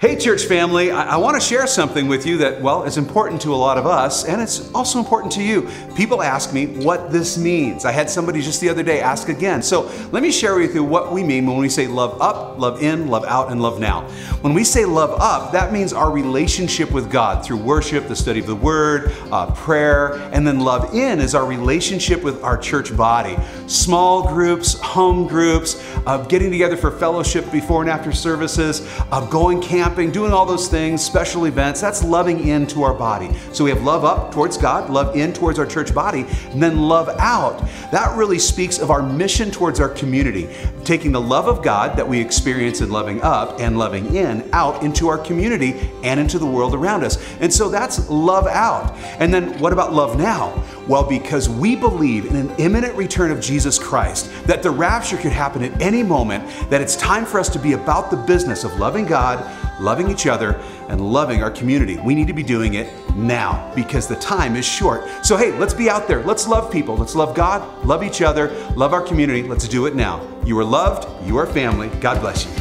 Hey, church family, I, I want to share something with you that, well, is important to a lot of us, and it's also important to you. People ask me what this means. I had somebody just the other day ask again. So let me share with you what we mean when we say love up, love in, love out, and love now. When we say love up, that means our relationship with God through worship, the study of the Word, uh, prayer, and then love in is our relationship with our church body. Small groups, home groups, uh, getting together for fellowship before and after services, uh, going camp camping, doing all those things, special events. That's loving into our body. So we have love up towards God, love in towards our church body, and then love out. That really speaks of our mission towards our community, taking the love of God that we experience in loving up and loving in out into our community and into the world around us. And so that's love out. And then what about love now? Well, because we believe in an imminent return of Jesus Christ, that the rapture could happen at any moment, that it's time for us to be about the business of loving God, loving each other, and loving our community. We need to be doing it now because the time is short. So, hey, let's be out there. Let's love people. Let's love God, love each other, love our community. Let's do it now. You are loved, you are family. God bless you.